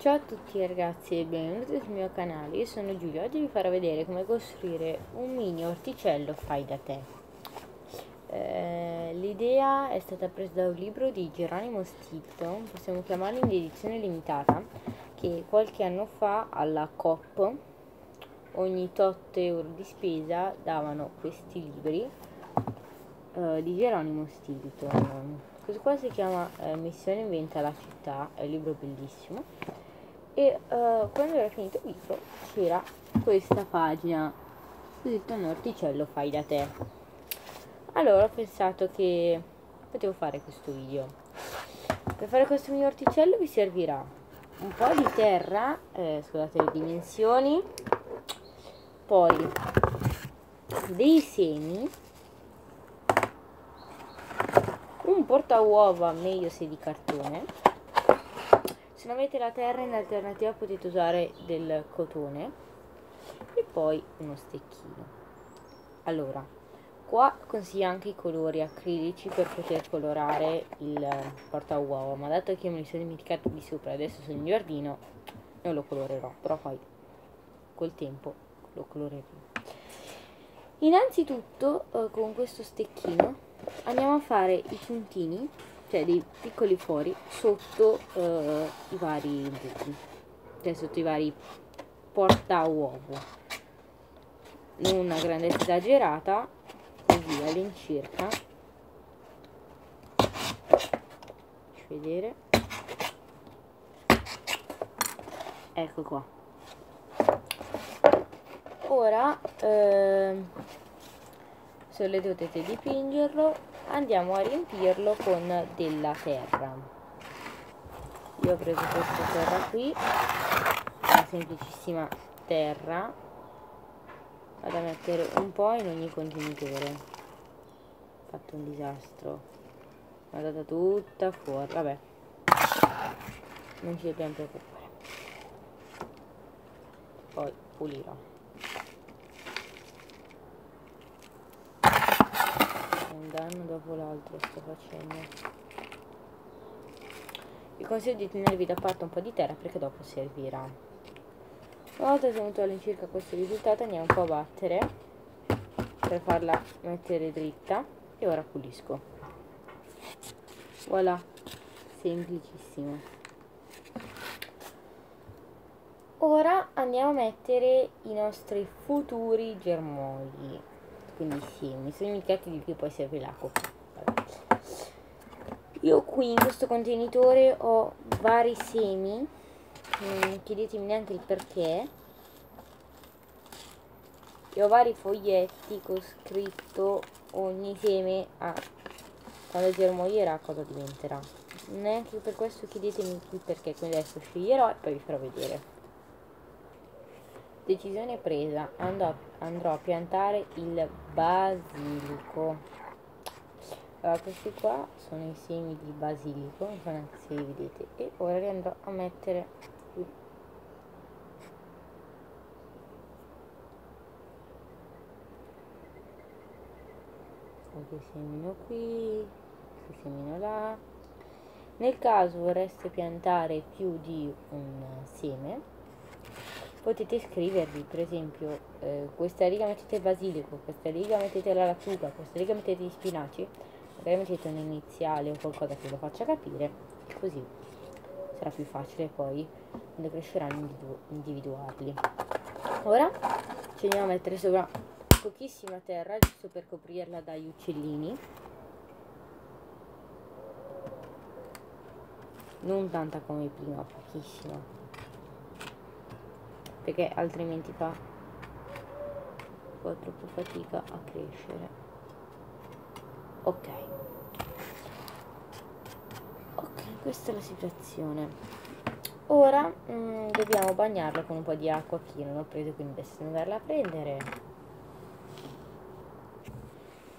Ciao a tutti ragazzi e benvenuti sul mio canale, io sono Giulia, oggi vi farò vedere come costruire un mini orticello fai da te. Eh, L'idea è stata presa da un libro di Geronimo Stilton, possiamo chiamarlo in edizione limitata, che qualche anno fa alla Coop ogni tot euro di spesa davano questi libri eh, di Geronimo Stilton. Questo qua si chiama eh, Missione inventa la città, è un libro bellissimo e uh, quando era finito il libro c'era questa pagina. Scritto un orticello fai da te. Allora ho pensato che potevo fare questo video. Per fare questo mio orticello vi servirà un po' di terra eh, scusate le dimensioni poi dei semi un porta uova meglio se di cartone non avete la terra in alternativa potete usare del cotone e poi uno stecchino. Allora qua consiglio anche i colori acrilici per poter colorare il porta uova ma dato che me li sono dimenticato di sopra adesso sono in giardino non lo colorerò però poi col tempo lo colorerò. Innanzitutto eh, con questo stecchino andiamo a fare i puntini cioè dei piccoli fori sotto uh, i vari buchi. Cioè sotto i vari porta uovo. Non una grandezza esagerata così all'incirca. Vedere. Ecco qua. Ora eh, se volete potete dipingerlo andiamo a riempirlo con della terra. Io ho preso questa terra qui una semplicissima terra vado a mettere un po' in ogni contenitore. Ho fatto un disastro. È andata tutta fuori vabbè. Non ci dobbiamo preoccupare. Poi pulirò un danno dopo l'altro sto facendo. Vi consiglio di tenervi da parte un po' di terra perché dopo servirà. Una volta ottenuto all'incirca questo risultato andiamo un po' a battere per farla mettere dritta e ora pulisco. Voilà. Semplicissimo. Ora andiamo a mettere i nostri futuri germogli quindi sì, mi sono dimenticati di che poi serve l'acqua. Io qui in questo contenitore ho vari semi, chiedetemi neanche il perché. E ho vari foglietti con scritto ogni seme a quando germoglierà cosa diventerà. Neanche per questo chiedetemi il perché, quindi adesso sceglierò e poi vi farò vedere. Decisione presa, andrò, andrò a piantare il basilico. Allora, questi qua sono i semi di basilico, non so neanche se li vedete, e ora li andrò a mettere qui. Qualche semino qui, qualche semino là. Nel caso vorreste piantare più di un seme, potete scrivervi per esempio eh, questa riga mettete il basilico questa riga mettete la lattuga questa riga mettete gli spinaci magari mettete un iniziale o qualcosa che lo faccia capire così sarà più facile poi quando cresceranno individu individuarli. Ora ci andiamo a mettere sopra pochissima terra giusto per coprirla dagli uccellini. Non tanta come prima pochissima perché altrimenti fa un po' troppo fatica a crescere. Ok. Ok questa è la situazione. Ora mh, mm, dobbiamo bagnarlo con un po' di acqua. Che io non ho preso quindi adesso andarla a prendere.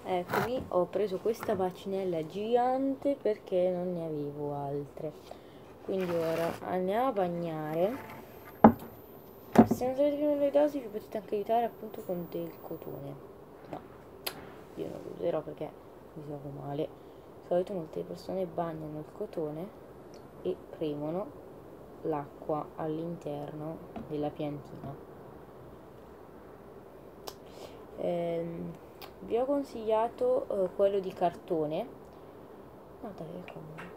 Eccomi ho preso questa bacinella gigante perché non ne avevo altre. Quindi ora andiamo a bagnare se non sapete che le dosi vi potete anche aiutare appunto con del cotone. No io non lo userò perché mi trovo male. Di solito molte persone bagnano il cotone e premono l'acqua all'interno della piantina. Ehm, vi ho consigliato eh, quello di cartone.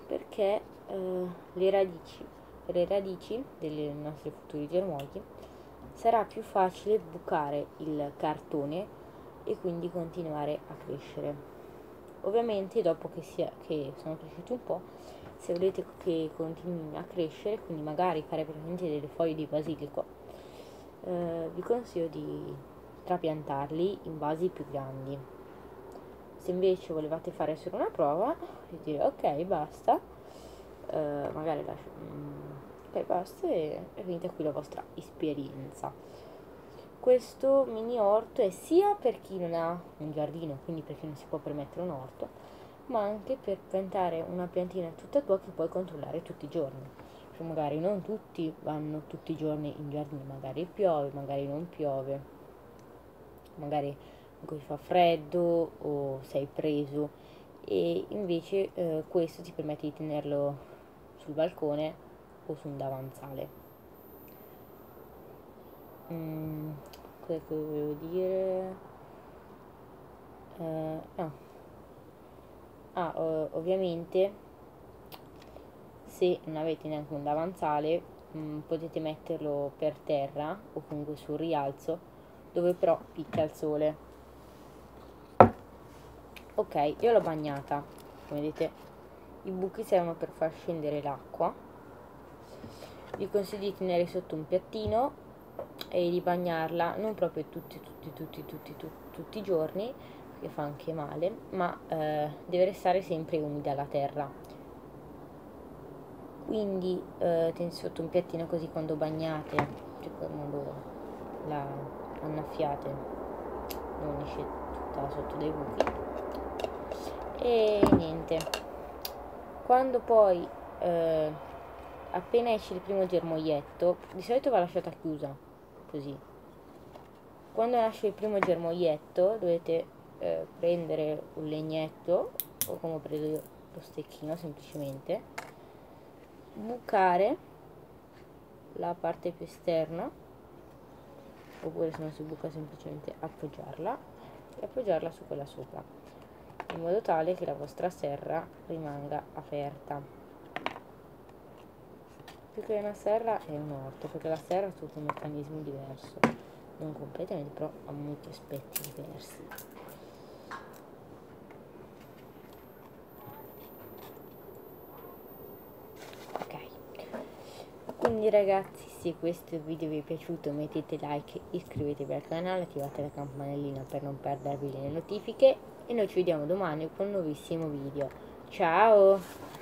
Perché eh, le radici le radici dei nostri futuri germogli sarà più facile bucare il cartone e quindi continuare a crescere. Ovviamente dopo che, sia, che sono cresciuti un po' se volete che continui a crescere quindi magari fare praticamente delle foglie di basilico eh, vi consiglio di trapiantarli in vasi più grandi. Se invece volevate fare solo una prova vi dire ok basta. Eh, magari lascio mm, basta e, e finite qui la vostra esperienza. Questo mini orto è sia per chi non ha un giardino, quindi per chi non si può permettere un orto, ma anche per piantare una piantina tutta tua che puoi controllare tutti i giorni. Cioè magari non tutti vanno tutti i giorni in giardino, magari piove, magari non piove, magari ti fa freddo o sei preso. E invece eh, questo ti permette di tenerlo sul balcone o su un davanzale. Mm, cosa volevo dire? Eh, no. Ah, ovviamente se non avete neanche un davanzale mh, mm, potete metterlo per terra o comunque sul rialzo dove però picchia il sole. Ok, io l'ho bagnata, come vedete i buchi servono per far scendere l'acqua. Vi consiglio di tenere sotto un piattino e di bagnarla non proprio tutti tutti tutti tutti tutti, tutti i giorni che fa anche male ma eh, deve restare sempre umida la terra. Quindi eh, tenete sotto un piattino così quando bagnate cioè quando la annaffiate non esce tutta sotto dei buchi. E niente. Quando poi eh, appena esce il primo germoglietto di solito va lasciata chiusa così. Quando nasce il primo germoglietto dovete eh, prendere un legnetto o come ho preso io lo stecchino semplicemente. Bucare la parte più esterna oppure se non si buca semplicemente appoggiarla e appoggiarla su quella sopra in modo tale che la vostra serra rimanga aperta più che una serra è un orto, perché la serra ha tutto un meccanismo diverso, non completamente, però ha molti aspetti diversi. Ok, quindi ragazzi se questo video vi è piaciuto mettete like, iscrivetevi al canale, attivate la campanellina per non perdervi le notifiche e noi ci vediamo domani con un nuovissimo video. Ciao!